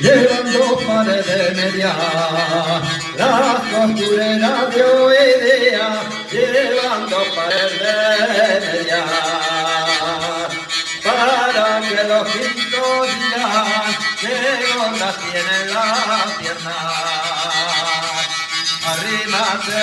llevando paredes media, las costureras de hoy día, llevando paredes media, para que los quintos digan que gordas tienen las piernas. Arrímate,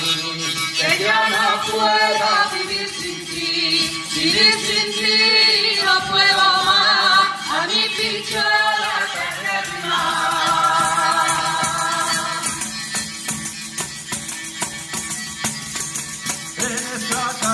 mí, que ya no puedo Seni sakar